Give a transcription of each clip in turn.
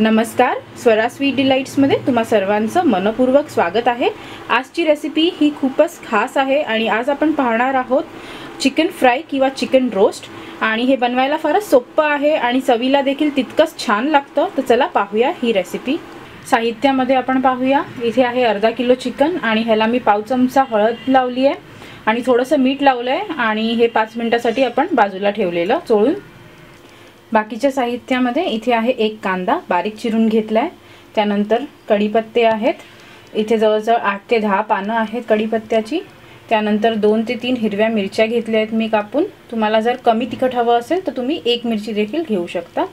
नमस्कार स्वरा स्वीट डिलाईट्समध्ये तुम्हा सर्वांचं मनपूर्वक स्वागत आहे. आजची रेसिपी ही खूपच खास आहे आणि आज आपण पाहणार आहोत चिकन फ्राय किंवा चिकन रोस्ट. आणि हे बनवायला फारच सोपं आहे आणि चवीला देखील तितकंच छान लागतं. तर चला पाहूया ही रेसिपी साहित्यामध्ये आपण पाहूया इथे आहे अर्धा किलो चिकन आणि ह्याला मी पाव चमचा हळद लावली आहे. आणि थोडंसं मीठ लावलं आहे आणि हे पाच मिनटासाठी आपण बाजूला ठेवलेलं चोळून बाकीच्या साहित्यामध्ये इथे आहे एक कांदा बारीक चिरून घेतला आहे त्यानंतर कढीपत्ते आहेत. इथे जवळजवळ आठ ते दहा पानं आहेत कढीपत्त्याची. त्यानंतर दोन ते तीन हिरव्या मिरच्या घेतल्या आहेत मी कापून. तुम्हाला जर कमी तिखट हवं असेल तर तुम्ही एक मिरची देखील घेऊ शकता.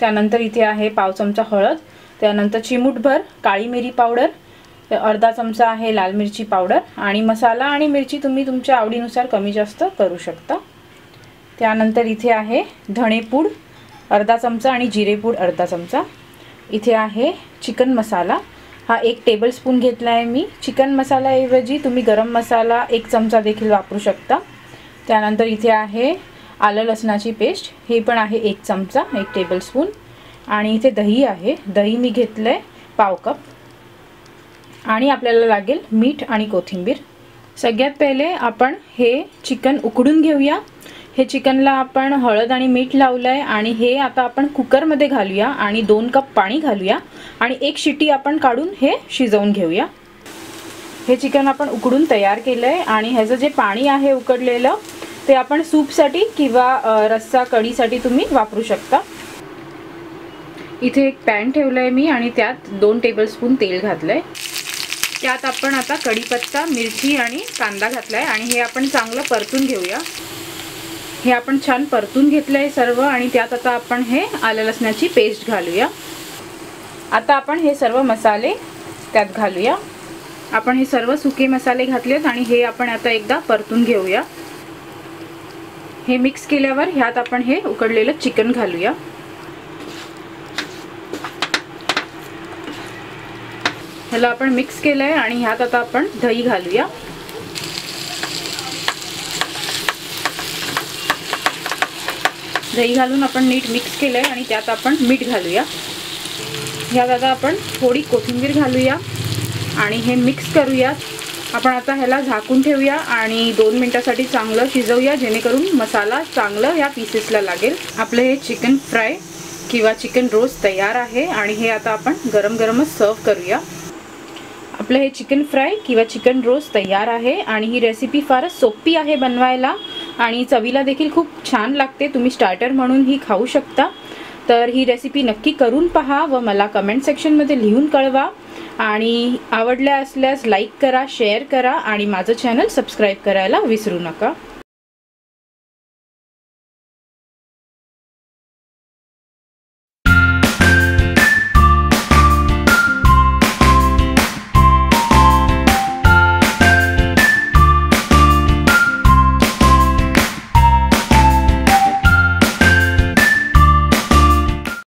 त्यानंतर इथे आहे पाव चमचा हळद. त्यानंतर चिमूटभर काळी मिरी पावडर. अर्धा चमचा आहे लाल मिरची पावडर. आणि मसाला आणि मिरची तुम्ही तुमच्या आवडीनुसार कमी जास्त करू शकता. त्यानंतर इथे आहे धणेपूड अर्धा चमचा आणि जिरेपूड अर्धा चमचा. इथे आहे चिकन मसाला. हा एक टेबलस्पून घेतला आहे मी. चिकन मसाल्याऐवजी तुम्ही गरम मसाला एक चमचा देखील वापरू शकता. त्यानंतर इथे आहे आलं लसणाची पेस्ट. हे पण आहे एक चमचा एक टेबलस्पून आणि इथे दही आहे. दही मी घेतलं आहे पाव कप. आणि आपल्याला लागेल मीठ आणि कोथिंबीर. सगळ्यात पहिले आपण हे चिकन उकडून घेऊया. हे चिकनला आपण हळद आणि मीठ लावलं आहे आणि हे आता आपण कुकरमध्ये घालूया आणि दोन कप पाणी घालूया आणि एक शिटी आपण काढून हे शिजवून घेऊया. हे चिकन आपण उकडून तयार केलं आहे आणि ह्याचं जे पाणी आहे उकडलेलं ते आपण सूपसाठी किंवा रस्सा कढीसाठी तुम्ही वापरू शकता. इथे एक पॅन ठेवलं आहे मी आणि त्यात दोन टेबलस्पून तेल घातलं आहे त्यात आपण आता कढीपत्ता मिरची आणि कांदा घातला आहे आणि हे आपण चांगलं परतून घेऊया. हे आपण छान परतून घेतलं आहे सर्व आणि त्यात आता आपण हे आलं लसणाची पेस्ट घालूया. आता आपण हे सर्व मसाले त्यात घालूया. आपण हे सर्व सुके मसाले घातलेत आणि हे आपण आता एकदा परतून घेऊया. हे मिक्स केल्यावर ह्यात आपण हे उकडलेलं चिकन घालूया. ह्याला आपण मिक्स केलं आहे आणि ह्यात आता आपण दही घालूया. दही घालून आपण नीट मिक्स केलं आहे आणि त्यात आपण मीठ घालूया. ह्यात आता आपण थोडी कोथिंबीर घालूया आणि हे मिक्स करूया. आपण आता ह्याला झाकून ठेवूया आणि दोन मिनटासाठी चांगलं शिजवूया जेणेकरून मसाला चांगलं ह्या पीसेसला लागेल. आपलं हे चिकन फ्राय किंवा चिकन रोस्ट तयार आहे आणि हे आता आपण गरम गरमच सर्व करूया. आपलं हे चिकन फ्राय किंवा चिकन रोस्ट तयार आहे आणि ही रेसिपी फारच सोपी आहे बनवायला. आणि चवीला देखील खूप छान लागते. तुम्ही स्टार्टर म्हणून ही खाऊ शकता. तर ही रेसिपी नक्की करून पहा व मला कमेंट सेक्शनमध्ये लिहून कळवा. आणि आवडल्या असल्यास लाईक करा शेअर करा आणि माझं चॅनल सबस्क्राईब करायला विसरू नका.